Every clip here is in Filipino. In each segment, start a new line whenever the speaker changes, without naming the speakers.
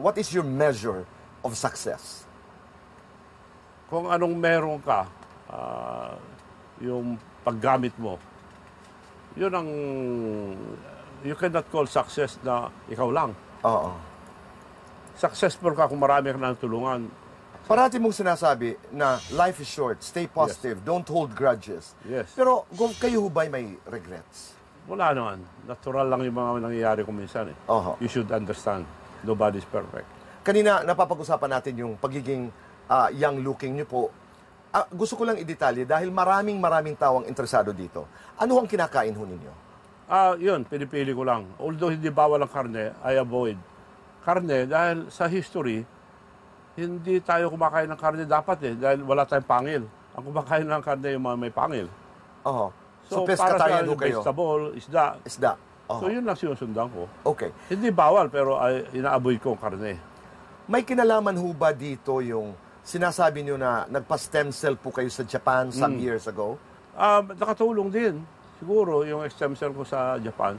What is your measure of success?
Kung anong meron ka, ah, yung paggamit mo, yun ang, you cannot call success na ikaw lang.
Oo.
Successful ka kung marami ka nang tulungan.
Parati mong sinasabi na life is short, stay positive, don't hold grudges.
Yes.
Pero kung kayo ba'y may regrets?
Wala naman. Natural lang yung mga nangyayari kung minsan eh.
Oho.
You should understand. Nobody's perfect.
Kanina, napapag-usapan natin yung pagiging ah, young looking niyo po. Ah, gusto ko lang i-detalye dahil maraming maraming tawang interesado dito. Ano ang kinakain ho ninyo?
Ah, yun, pinipili ko lang. Although hindi bawal ang karne, I avoid. Karne, dahil sa history, hindi tayo kumakain ng karne dapat eh, dahil wala tayong pangil. Ang kumakain ng karne yung mga may pangil.
Oho. So, pescatarian ho kayo?
vegetable, isda.
Isda.
So yun lang sinusundan ko.
Okay.
Hindi bawal, pero ay, ina-avoid ko ang karne.
May kinalaman ho ba dito yung sinasabi nyo na nagpa-stem cell po kayo sa Japan some
Hmm.
years ago?
Ah, nakatulong din. Siguro yung stem cell ko sa Japan.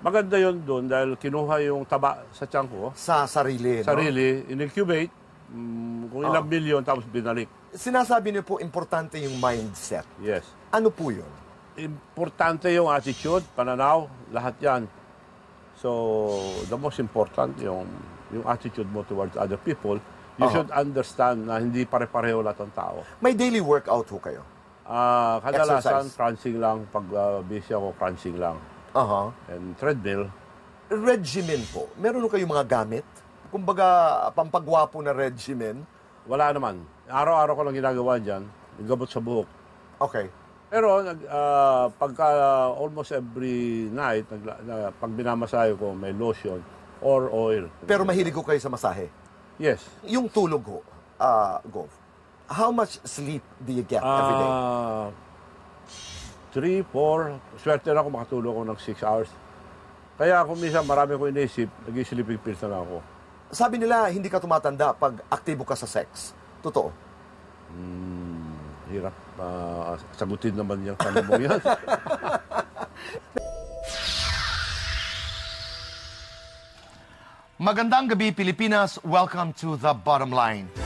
Maganda yun doon dahil kinuha yung taba sa tiyan ko.
Sa sarili, no?
Sarili, in-incubate, mm, kung ilang
Ah.
milyon, tapos binalik.
Sinasabi niyo po, importante yung mindset.
Yes.
Ano po yun?
Importante yung attitude, pananaw, lahat yan. So, the most important yung yung attitude mo towards other people. You
Aha.
should understand na hindi pare-pareho lahat ng tao.
May daily workout ho kayo?
Ah, kadalasan,
Exercise.
crunching lang. Pag uh, busy ako, crunching lang.
Aha.
And treadmill.
Regimen po. Meron kayong mga gamit? Kumbaga, pampagwapo na regimen?
Wala naman. Araw-araw ko lang ginagawa dyan. Gamot sa buhok.
Okay.
Pero nag, ah, pagka almost every night, nag, na, pag binamasahe ko, may lotion or oil.
Pero mahilig ko kayo sa masahe.
Yes.
Yung tulog ho, ah, Gov, how much sleep do you get every day?
Ah, three, four. Swerte na ako makatulog ako ng six hours. Kaya kung minsan marami ko inisip, nag-sleeping pills na ako.
Sabi nila, hindi ka tumatanda pag aktibo ka sa sex. Totoo.
Hmm, hirap. Ah, sagutin naman yung tanong mo yan.
Magandang gabi, Pilipinas. Welcome to The Bottom Line.